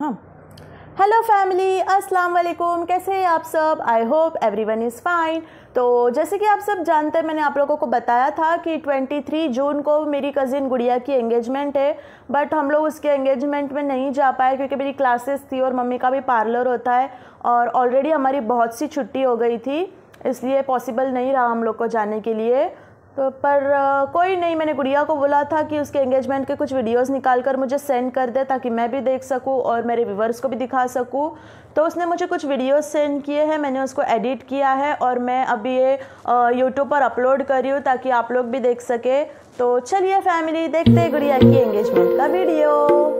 हाँ। Hello family अस्सलाम वालेकुम, कैसे हैं आप सब? I hope everyone is fine तो जैसे कि आप सब जानते हैं, मैंने आप लोगों को बताया था कि 23 जून को मेरी कज़िन गुड़िया की एंगेजमेंट है बट हम लोग उसके एंगेजमेंट में नहीं जा पाए क्योंकि मेरी क्लासेस थी और मम्मी का भी पार्लर होता है और ऑलरेडी हमारी बहुत सी छुट्टी हो गई थी, इसलिए पॉसिबल नहीं रहा हम लोग को जाने के लिए। तो पर कोई नहीं, मैंने गुड़िया को बोला था कि उसके एंगेजमेंट के कुछ वीडियोस निकाल कर मुझे सेंड कर दे ताकि मैं भी देख सकूँ और मेरे व्यूवर्स को भी दिखा सकूँ। तो उसने मुझे कुछ वीडियोस सेंड किए हैं, मैंने उसको एडिट किया है और मैं अभी ये यूट्यूब पर अपलोड कर रही हूँ ताकि आप लोग भी देख सके। तो चलिए फैमिली देखते हैं गुड़िया की एंगेजमेंट का वीडियो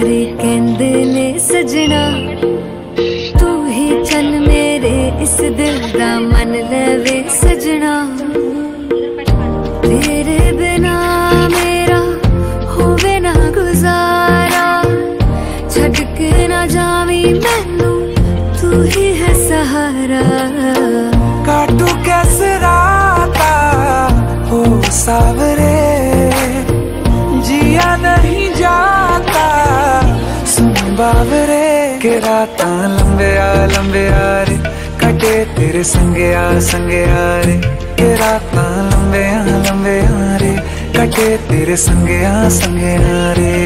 ਤਾਰੇ ਕਹਿੰਦੇ ਨੇ ਸਜਣਾ ਤੂੰ ਹੀ ਚੰਨ ਮੇਰੇ ਇਸ ਦਿਲ ਦਾ ਮਨ ਲਵੇ ਸਜਣਾ ਤੇਰੇ ਬਿਨਾ ਮੇਰਾ ਹੋਵੇ ਨਾ ਗੁਜ਼ਾਰਾ ਛੱਡ ਕੇ ਨਾ ਜਾਵੀਂ ਮੈਨੂੰ ਤੂੰ ਹੀ ਹੈ ਸਹਾਰਾ काटू कैसे राता हो सावरे रात लंबे आ लंबे आ रे। कटे तेरे संगे आ रे। लंबे आ लंबे आ रे। कटे तेरे संगे आ रे।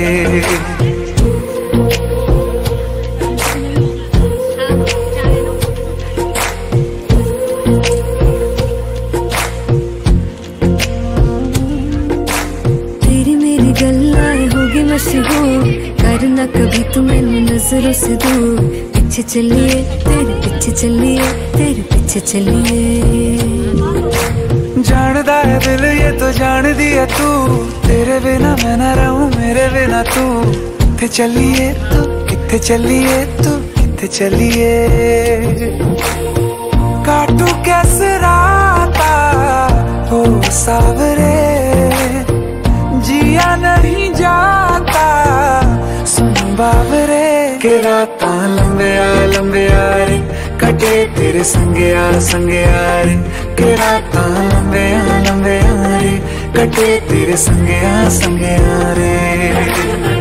मशहूर। करना कभी तू मैंने नज़रों से दूर पीछे चलिए, तेरे पीछे चलिए, तेरे पीछे चलिए। जानदा है दिल ये तो जान दिया तू। तेरे बिना मैं न रहूँ, मेरे बिना तू। कितने चलिए तू कितने चलिए तू कितने चलिए। के आ, लंबे आ रे। कटे तेरे संगे आ रे। के रात लंबे आ लंबे आ रे। कटे तेरे संगे आ संगे आ रे।